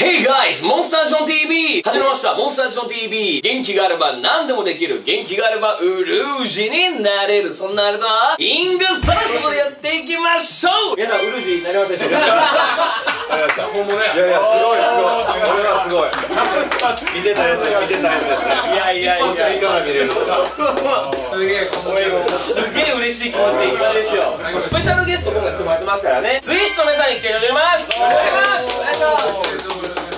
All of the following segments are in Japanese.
Hey guys! モンスターション TV! 始めました。モンスターション TV! 元気があれば何でもできる元気があればウルージになれる。そんなあれだ。イングサラスまでやっていきましょう。皆さんウルージになりましたでしょうか？本物や。いやいやすごいすごい。これはすごい。見てたやつ見てたやつですね。いやいやいやこっちから見れる すげえこれもうすげえ嬉しい気持ちでいっぱいですよ。スペシャルゲスト今回来てもらってますからね。ツイッシュの皆さんに来ていただきます。お願いします。お願いします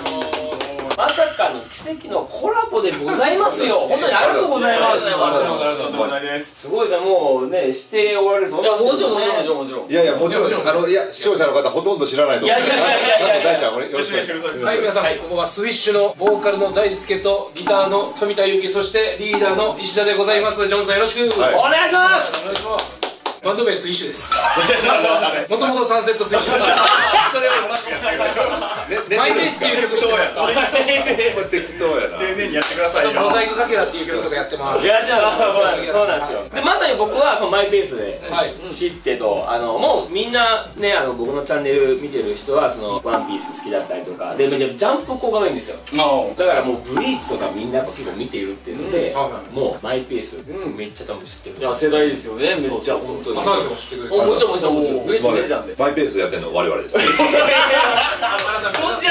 まさかの奇跡のコラボでございますよ。本当にありがとうございます。す。ごいです。ねもうね知っておられると思いますもちろんもちろんもちろんんもちろんいやいやもちろんです。あのいや視聴者の方ほとんど知らないと思ういやいやいやいやいや。ちゃんと大ちゃんこれよろしくお願いします。はい皆さん、ここはスイッシュのボーカルの大輔とギターの富田裕樹そしてリーダーの石田でございます。ジョンさんよろしく、はい。お願いします。お願いしますバンド名スイッシュです。もともとサンセットスイッシュですねマイペースっていう曲知ってますか？適当やな。丁寧にやってくださいよモザイクかけらっていう曲とかやってます。いやじゃあそうなんですそうなんですよ。でまさに僕はそのマイペースではい。知ってとあのもうみんなねあの僕のチャンネル見てる人はそのワンピース好きだったりとかでジャンプ子が多いんですよ。だからもうブリーチとかみんなやっぱ結構見ているっていうので、もうマイペース、めっちゃ多分知ってる。いや世代ですよねめっちゃ。本当に。も知ってくれておもちろんもちろんもちろん。ブリッジ出てたんで。マイペースやってるの我々です そっち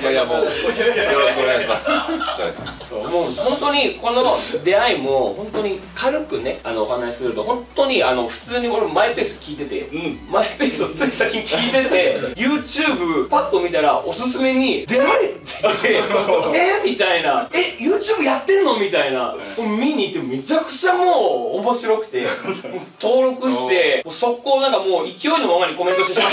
いやいやもうよろしくお願いしますそうもう本当にこの出会いも本当に軽くねあのお話しすると本当にあの普通に俺マイペース聞いてて、マイペースをつい最近聞いてて YouTube パッと見たらおすすめに「出られ!」って言って「えみたいな「え YouTube やってんの?」みたいな見に行ってめちゃくちゃもう面白くて 登録して速攻なんかもう勢いのままにコメントしてしま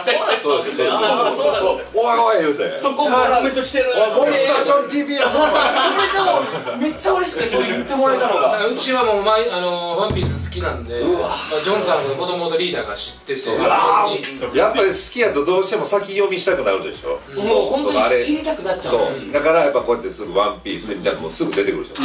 って そうですそうですそうそうそうおいおい言うてそこからコメント来てるモンスタージョン TV やぞそれでもめっちゃ嬉しくてそれ言ってもらえたのがうちはもうマイあのワンピース好きなんで、ジョンさんがもともとリーダーが知っててそれにやっぱり好きやとどうしても先読みしたくなるでしょもう本当に知りたくなっちゃうだからやっぱこうやってすぐワンピースでみたいなのもすぐ出てくるでしょ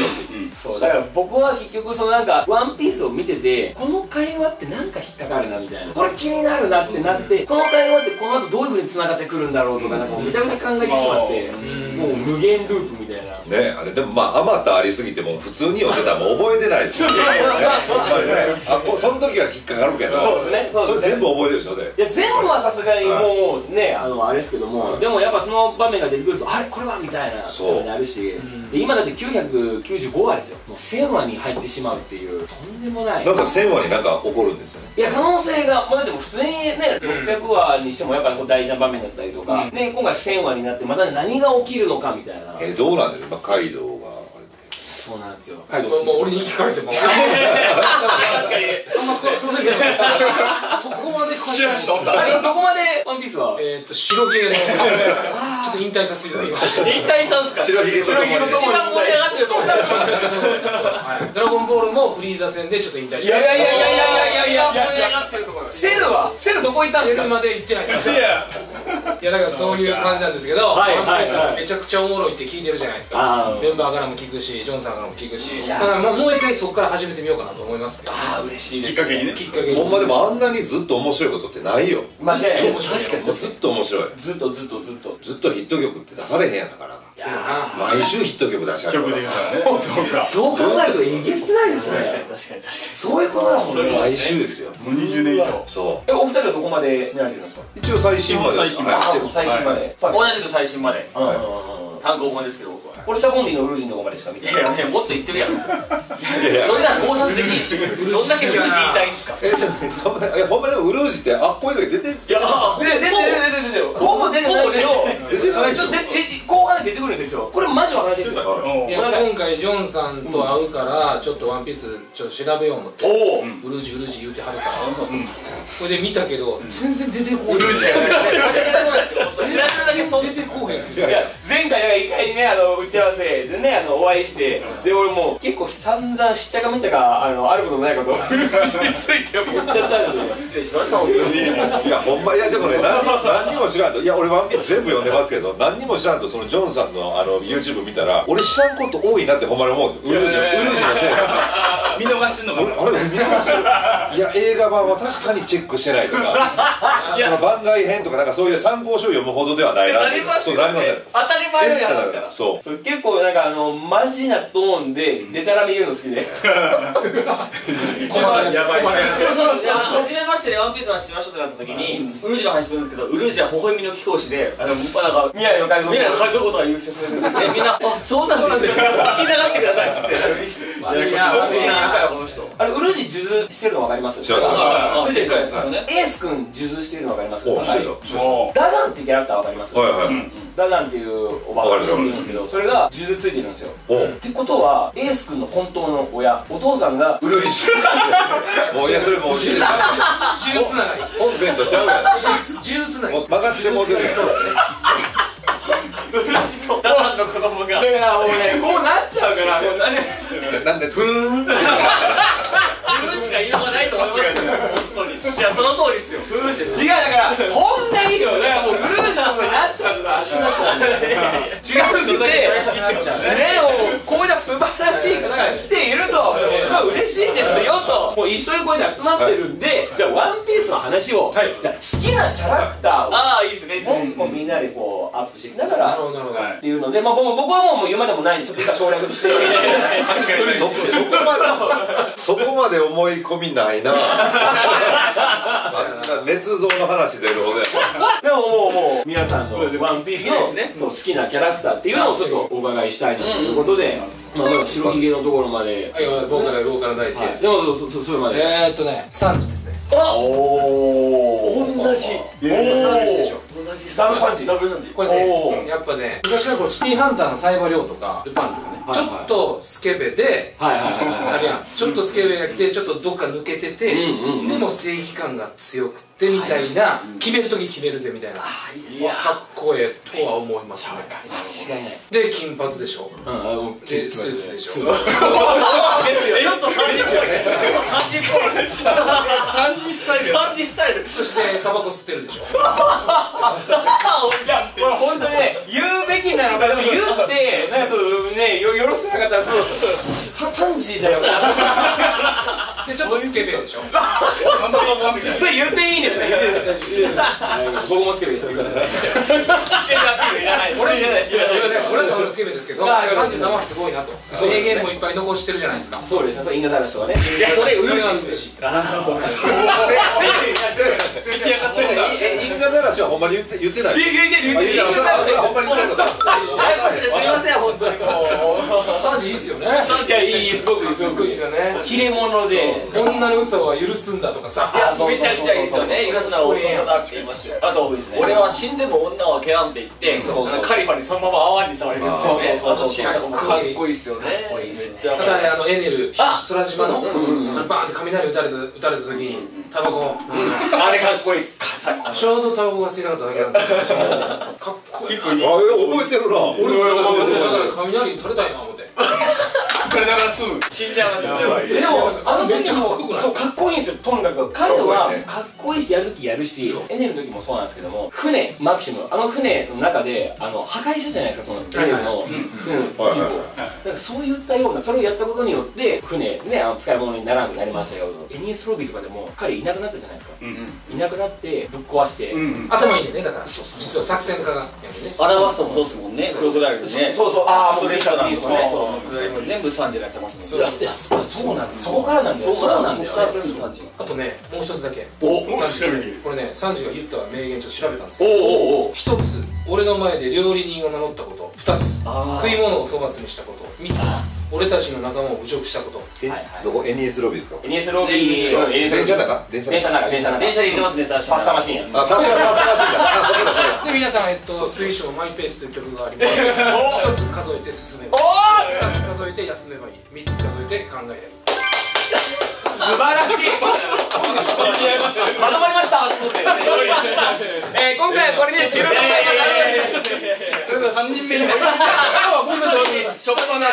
そうだから僕は結局そのなんか「ワンピースを見ててこの会話ってなんか引っかかるなみたいなこれ気になるなってなってこの会話ってこの後どういうふうに繋がってくるんだろうとかなんかもうめちゃくちゃ考えてしまってもう無限ループみたいな。ねあれでもまああまたありすぎてもう普通に読んでたらもう覚えてないですよね。ねあこその時は引っかかるけど。そうですね。そうですね。それ全部覚えてるでしょで。いや全部はさすがにもうねあのあれですけども、でもやっぱその場面が出てくるとあれこれはみたいなそう。になるし、で今だって995話ですよ。もう1000話に入ってしまうっていうとんでもない。なんか1000話になんか起こるんですよね。いや可能性が、まあ、だってもう普通にね、600話にしてもやっぱりこう大事な場面だったりとか、で今回1000話になってまた何が起きるのかみたいな。えどうなんですか？カイドウ。がそうなんですよ。カイドウもう俺に聞かれても確かに。そんなこそんなそこまで知らん人おったどこまでワンピースは？えーっと白ひげの。ちょっと引退させていただきました引退したんすか？白ひげとともに一番盛り上がってるとドラゴンボールもフリーザ戦でちょっと引退して。いやいやいやいやいやいやいや盛り上がってるところセルはセルどこ行ったんですかセルまで行ってないですいやだからそういう感じなんですけど、はいワンピースめちゃくちゃおもろいって聞いてるじゃないですかメンバーからも聞くしジョンさんからも聞くしだからもうもう一回そこから始めてみようかなと思いますああ嬉しいですきっかけにね。きっかけに。ほんまでもあんなにずっと面白いことってないよ。間違いないずっと面白い。確かにもうずっと面白い。ずっとずっとずっと。ずっとヒット曲って出されへんやんだからそうやな毎週ヒット曲出しちゃう曲からですからね。そうか。そう考えるとえげつないですね。確かに。確かに。確かにそういうことだもんね。毎週ですよ。もう20年以上。そえお二人はどこまで見られてるんですか？う一応最新まで。最新まで。最新まで。同じく最新まで。うんうんうんうん。単行本ですけど僕はこれシャボンディのウルージンのとこまでしか見てないいやいやもっと言ってるやん。いやいや。それじゃ考察できんし。どんだけ無事言いたいんすかえでもほんまえほんまでもウルージってあっこ以外出てる？いやで出てる出てる出てる。ほぼ出てないけど。出てないでし後半で出てくるんですよ一応。これマジの話ですよ。今回ジョンさんと会うからちょっとワンピースちょっと調べよう思って。おおウルジウルジ言うてはるからこれで見たけど全然出てこない。知られるだけ出てこうへん。いや前回一回ねあの打ち合わせでねあのお会いしてで俺もう結構散々しっちゃかめっちゃかあのあることもないことを について思っちゃったので。失礼しました本当に。いやほんまいやでもね何に何にも知らんと。いや俺「ワンピース全部読んでますけど何にも知らんとそのジョンさんのあの YouTube 見たら俺知らんこと多いなってほんまに思うんですよ。ウルージのせいか 見逃してんのかな。あれ見逃してるいや映画版は確かにチェックしてないとか。その番外編とかなんかそういう参考書を読むほどではないななりますそうなりません当たり前のやつですから。そう。結構なんかあのマジなトーンでデタラメ言うの好きで。一番やばいそうそういや初めましてでワンピースの話しましょうってなった時にウルージュの話するんですけどウルージュは微笑みの貴公子であのなんか未来の改造未来の改造ことは言う説明でみんな「あそうなんですね。聞き流してください」っつって。やりましたいやいやこの人あれウルジ数珠してるの分かります知らないあついてるやつですよねエース君数珠してるの分かります？ダダンってキャラクター分かります？はいはい。ダダンっていうおばあがいるんですけどそれが数珠ついてるんですよ。ってことはエース君の本当の親お父さんがウルジもうい やそれもう呪術つながり。本編とちゃうや呪術つなんがり。曲がってもうてるやん。ダダンの子供が。だからもうねこうなっちゃうからもうななんでふーんか言いようがないと思いますよ本当に。いやその通りっすよ。違うだからほんないいよだからもうウルージュの子になっちゃうから足になっちゃううんでねもうこういうの素晴らしい。方が来ていると。すごい嬉しいですよと。もう一緒にこうやって集まってるんで。じゃあワンピースの話を。好きなキャラクターを。ああいいですね。いいですねもうみんなでこうアップしていきながら。なるほどなるほど。っていうので、まあ、僕僕はもう言うまでもないんでちょっと今省略して。そこそこまでそこまで思い込みないな。あんな捏造の話ゼロででももうもう皆さんの「ワンピースの好きなキャラクターっていうのをちょっとお伺いしたいなということで、まあ、まだ白ひげのところまで、はいボーカルボーカル大好きはい。でもそそそれまで、えーっとね3時ですね。おお同じ。おおでしょルサンチダブルサンチこれおねやっぱね昔からこうシティーハンターのサイバーリョウとかルパンとかねはい。ちょっとスケベではいはいはいはい。あるやん。ちょっとスケベが来てちょっとどっか抜けててでも正義感が強くてみたいな決める時決めるぜみたいな。かいやっこええとは思いますね。間違いないで金髪でしょ。うんでスーツでしょ。スーツ。ですよちょっと3時っぽいね。ちょっと3時っぽい。です3時 スタイル。3時スタイル。そしてタバコ吸ってるでしょ い やこれ本当にね言うべきなのかでも言うってなんかとねよよろしくなかったらそうさ3時だよでちょっと。スケベでしょそれ言っていいんですよ。言っていいですよ。僕も好きです俺じゃない俺は俺スケベですけどあ3時さんはすごいなと。そうですね。名言もいっぱい残してるじゃないですか。そうですね、そう因果ざらしとかね。いやそれウルそれージュっすなんですしそれねえ因果ざらしはほんまに言って言ってない言ってる言ってるあ言ってないそれはほんまに言ってんのかややこしいですすいません本当にもう3時いいっすよねいや、いい、すごくいい、すごくいい。ですよね切れ者で。女の嘘は許すんだとかさ。いやめちゃくちゃいいですよね。許すなら男だって言いますよあと俺は死んでも女は蹴らんって言ってそうそうカリファにそのまま泡に触れるんですよね。そうそうそうかっこいいっすよね。めっちゃただあのエネル空島のバーンって雷打たれた打たれた時にタバコあれかっこいいです。ちょうどタバコが吸いなかっただけなんどかっこいいあえ覚えてるな俺だから雷打たれたいな思ってこれだから2死んじゃいます。死んでも、あのめっちゃかっこい？そう、かっこいいんですよ、とにかく。彼はかっこいいし、やるときやるし、エネルの時もそうなんですけども、船、マキシム、あの船の中で、あの、破壊したじゃないですか、その、エネルの、うん、はいジップを。だからそういったような、それをやったことによって、船、ね、あの使い物にならなくなりましたよ。エニエスロビーとかでも、彼いなくなったじゃないですか。いなくなって、ぶっ壊して、頭いいんだよねだから。実は作戦家がやるねアラバストもそう。っすもんねクロコダイルでね。そうそうあーストレストランもうね。そう全部サンジがやってますもんいやいやそうそうなんだよ。そこからなんだよ。そうなんだよ。そこから全部サンジあとねもう一つだけ。おおサンジこれねサンジが言った名言ちょっと調べたんですよおお一つ俺の前で料理人を名乗ったこと。二つ食い物を粗末にしたこと。三つ俺たちの仲間を侮辱したこと。えはいはい。どこ？NES ロビーですか？エニエスロビーうんエニエスロビー電車の中？電車の電車の中。電車の中。電車で行ってますね最初パスタマシンや。あ パスタマシンだ。で皆さんえっと水晶マイペースという曲があります。一つ数えて進めばいい。お二つ数えて休めばいい。三つ数えて考えれ素晴らしい。まとまりました。えー今回はこれで終了でございます。それでは3人目に しょっぱな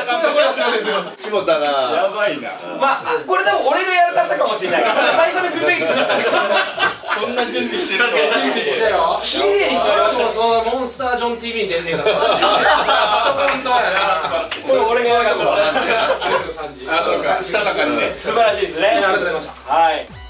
下田がやばいな。まああこれ多分俺がやらかしたかもしれない。最初に振ってきたこんな準備してる準備したよ。綺麗にしましたそのモンスタージョン TV に出んねえからこれ俺がやらかした。3時あそうかしたにね。素晴らしいですね。ありがとうございましたはい